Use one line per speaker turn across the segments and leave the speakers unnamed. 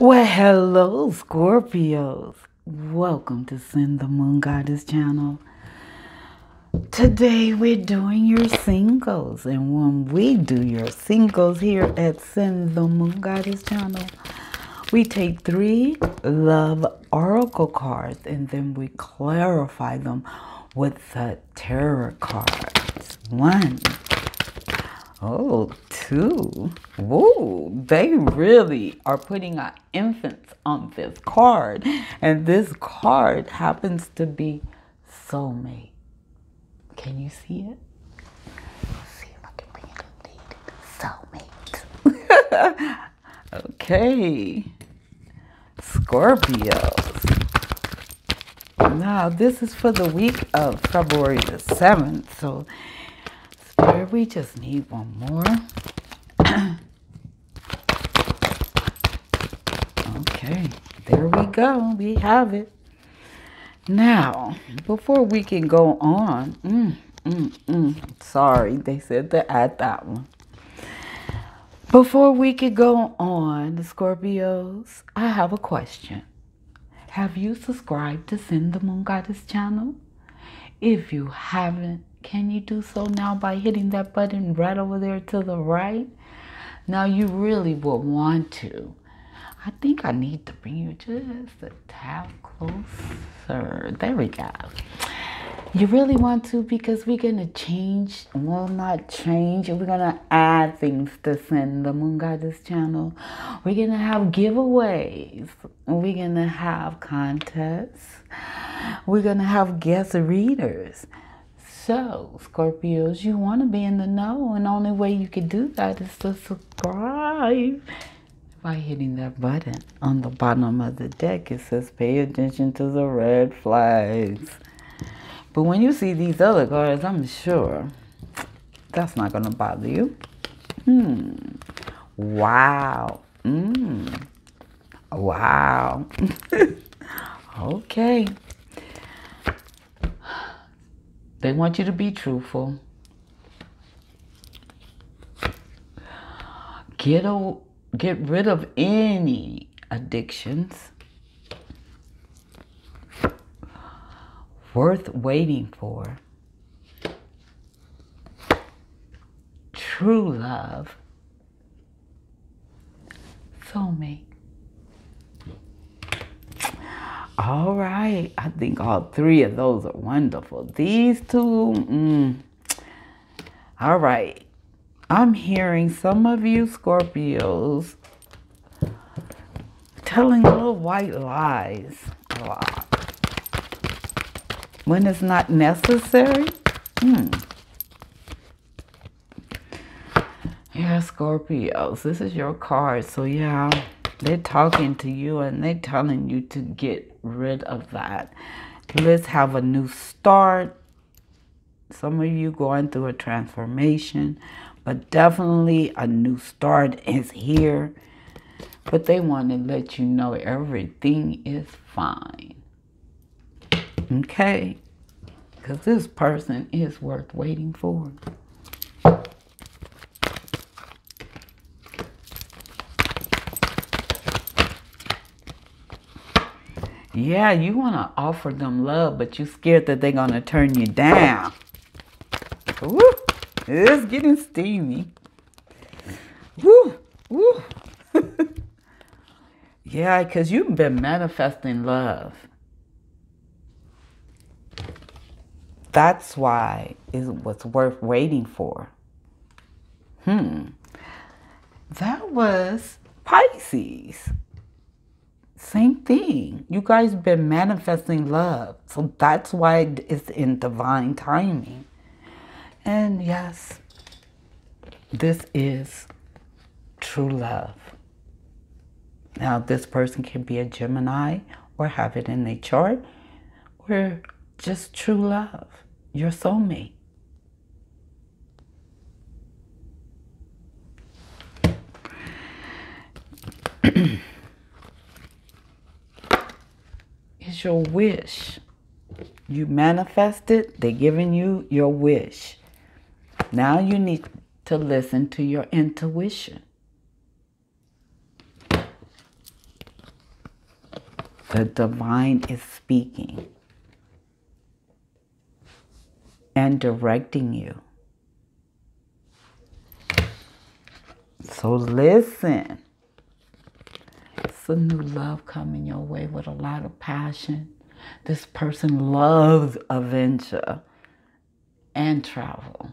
Well, hello, Scorpios. Welcome to Cyn the Moon Goddess channel. Today we're doing your singles, and when we do your singles here at Cyn the Moon Goddess channel, we take three love oracle cards and then we clarify them with the tarot cards. One, oh, two. Whoa, they really are putting an emphasis on this card. And this card happens to be soulmate. Can you see it? Let's see if I can bring it Soulmate. okay. Scorpios. Now, this is for the week of February the 7th. So, Spirit, we just need one more. Okay, there we go. We have it. Now, before we can go on, mm, mm, mm, sorry, they said to add that one. Before we could go on, the Scorpios, I have a question. Have you subscribed to Cyn the Moon Goddess channel? If you haven't, can you do so now by hitting that button right over there to the right? Now you really will want to. I think I need to bring you just a tad closer. There we go. You really want to because we're going to change, well, not change, we're going to add things to Cyn the Moon Goddess channel. We're going to have giveaways. We're going to have contests. We're going to have guest readers. So, Scorpios, you want to be in the know, and the only way you can do that is to subscribe by hitting that button on the bottom of the deck. It says pay attention to the red flags. But when you see these other cards, I'm sure that's not going to bother you. Hmm. Wow. Mm. Wow. okay. They want you to be truthful. Get a, get rid of any addictions. Worth waiting for. True love. Soulmate. All right. I think all three of those are wonderful. These two, mm, all right. I'm hearing some of you Scorpios telling little white lies a lot. When it's not necessary, hmm. Yeah, Scorpios, this is your card. So, yeah, they're talking to you and they're telling you to get rid of that. Let's have a new start. Some of you going through a transformation, but definitely a new start is here. But they want to let you know everything is fine. Okay? Because this person is worth waiting for. Yeah, you want to offer them love, but you're scared that they're going to turn you down. Woo! It's getting steamy. Woo! Woo! yeah, because you've been manifesting love. That's why it was worth waiting for. Hmm. That was Pisces. Same thing. You guys been manifesting love. So that's why it's in divine timing. And yes, this is true love. Now, this person can be a Gemini or have it in their chart or just true love, your soulmate. is your wish. You manifest it, they're giving you your wish. Now you need to listen to your intuition. The divine is speaking and directing you. So listen. A new love coming your way with a lot of passion. This person loves adventure and travel.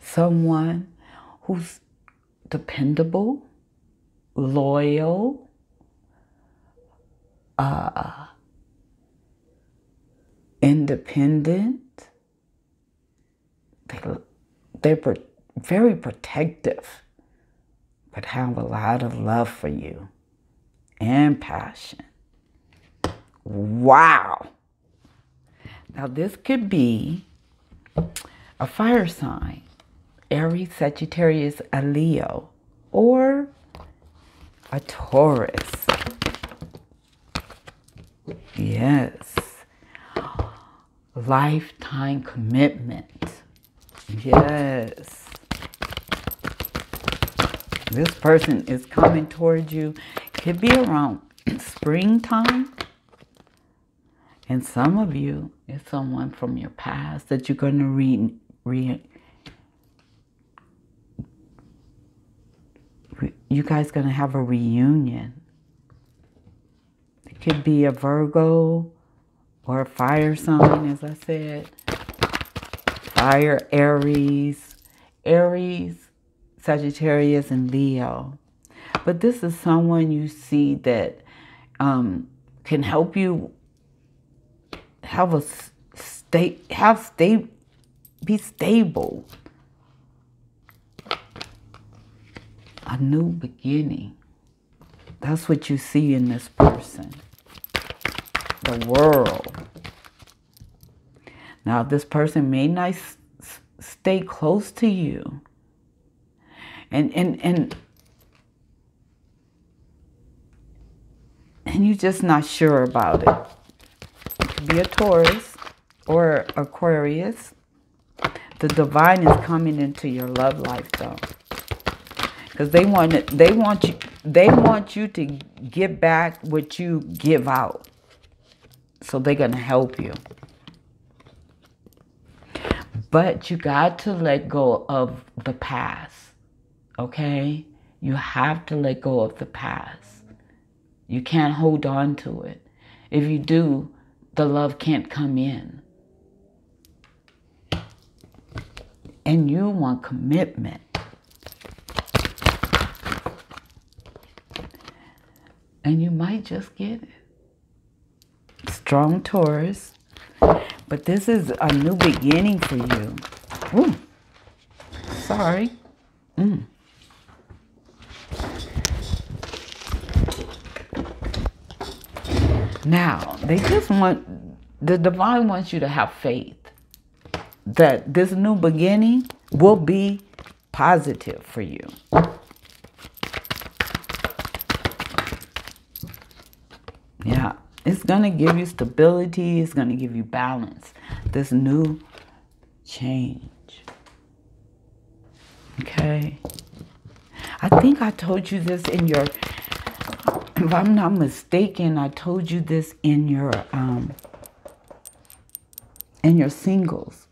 Someone who's dependable, loyal, uh, independent. They, they're very protective, but have a lot of love for you and passion. Wow. Now, this could be a fire sign Aries, Sagittarius, a Leo, or a Taurus. Yes. Lifetime commitment. Yes. This person is coming towards you. Could be around springtime. And some of you is someone from your past that you're going to re, re you guys going to have a reunion. It could be a Virgo or a fire sign, as I said. Fire, Aries, Aries, Sagittarius, and Leo. But this is someone you see that um, can help you have a state, have stay, be stable a new beginning. That's what you see in this person. The world. Now, this person may not stay close to you. And, and, and, and you're just not sure about it. Be a Taurus or Aquarius. The divine is coming into your love life, though because they want it, they want you they want you to give back what you give out. So they're gonna help you. But you got to let go of the past. Okay? You have to let go of the past. You can't hold on to it. If you do, the love can't come in. And you want commitment. and you might just get it. Strong Taurus. But this is a new beginning for you. Ooh. Sorry. Mm. Now, they just want, the divine wants you to have faith that this new beginning will be positive for you. Yeah, it's going to give you stability. It's going to give you balance. This new change. Okay. I think I told you this in your, if I'm not mistaken, I told you this in your, um, in your singles.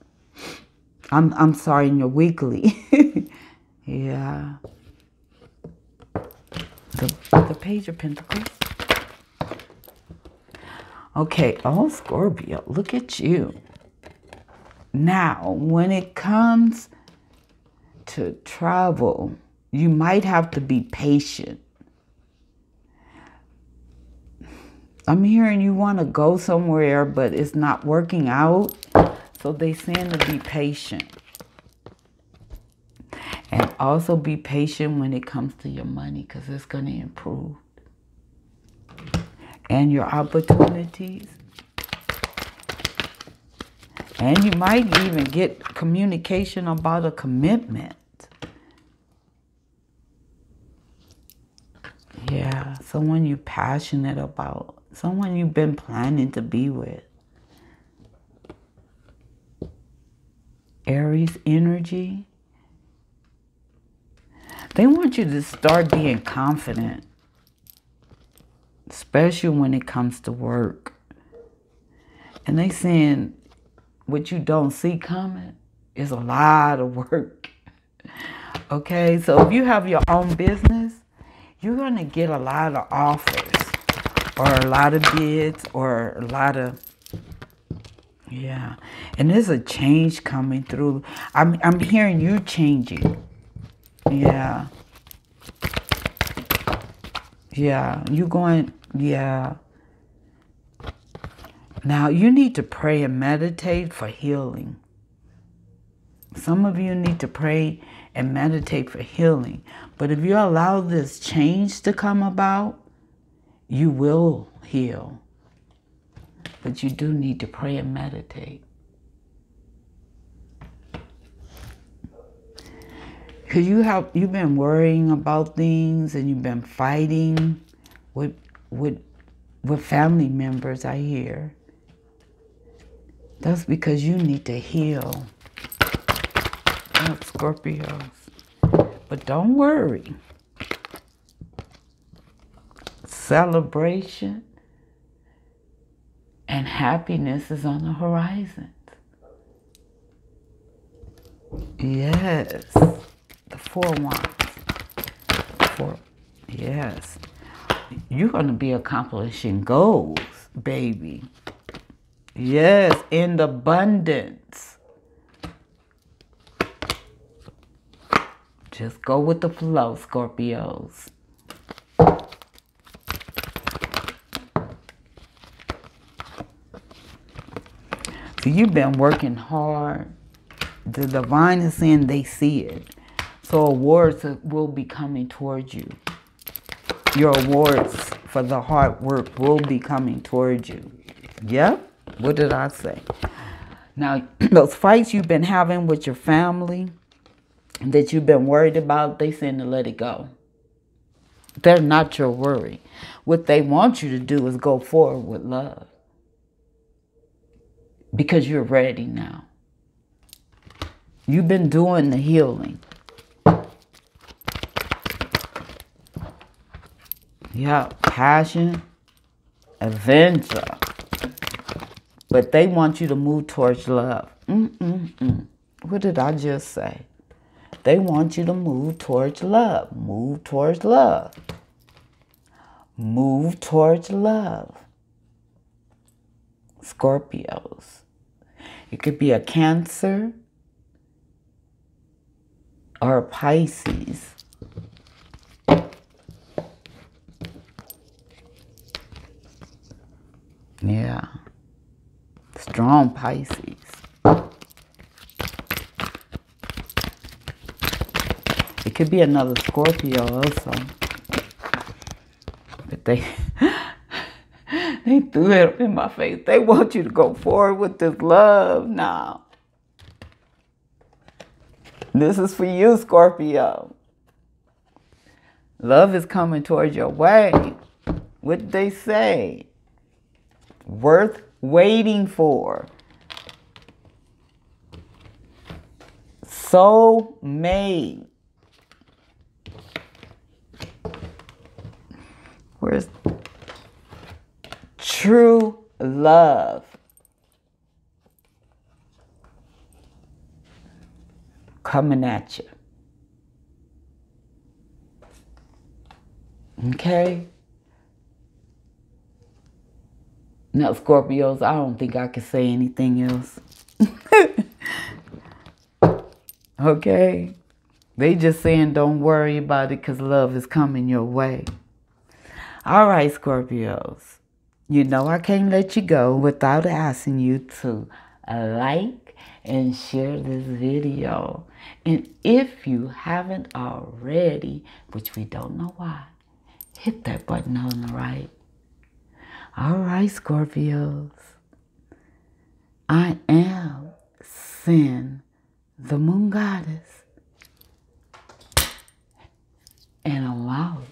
I'm, I'm sorry, in your weekly. yeah. The, the Page of Pentacles. Okay, oh, Scorpio, look at you. Now, when it comes to travel, you might have to be patient. I'm hearing you want to go somewhere, but it's not working out. So they saying to be patient. And also be patient when it comes to your money because it's going to improve and your opportunities. And you might even get communication about a commitment. Yeah, someone you're passionate about, someone you've been planning to be with. Aries energy. They want you to start being confident especially when it comes to work. And they saying what you don't see coming is a lot of work. Okay, so if you have your own business, you're going to get a lot of offers or a lot of bids or a lot of yeah. And there's a change coming through. I'm I'm hearing you changing. Yeah. Yeah, you going yeah. Now you need to pray and meditate for healing. Some of you need to pray and meditate for healing. But if you allow this change to come about, you will heal. But you do need to pray and meditate. Cause you have you've been worrying about things and you've been fighting with with with family members, I hear. That's because you need to heal. Scorpios. But don't worry. Celebration and happiness is on the horizon. Yes. The four wands. Four. Yes. You're going to be accomplishing goals, baby. Yes, in abundance. Just go with the flow, Scorpios. You've been working hard. The divine is saying they see it. So awards will be coming towards you. Your awards for the hard work will be coming towards you. Yep. What did I say? Now, those fights you've been having with your family that you've been worried about, they saying to let it go. They're not your worry. What they want you to do is go forward with love because you're ready now. You've been doing the healing. Yeah, passion, adventure. But they want you to move towards love. Mm-mm-mm. What did I just say? They want you to move towards love. Move towards love. Move towards love. Scorpios. It could be a Cancer or a Pisces. Yeah. Strong Pisces. It could be another Scorpio also. But they they threw it up in my face. They want you to go forward with this love now. This is for you, Scorpio. Love is coming towards your way. What they say? Worth waiting for. So made. Where's true love? Coming at you. Okay? Now, Scorpios, I don't think I can say anything else. okay? They just saying don't worry about it because love is coming your way. All right, Scorpios. You know I can't let you go without asking you to uh, like and share this video. And if you haven't already, which we don't know why, hit that button on the right all right, Scorpios. I am Cyn, the moon goddess. And I'm out.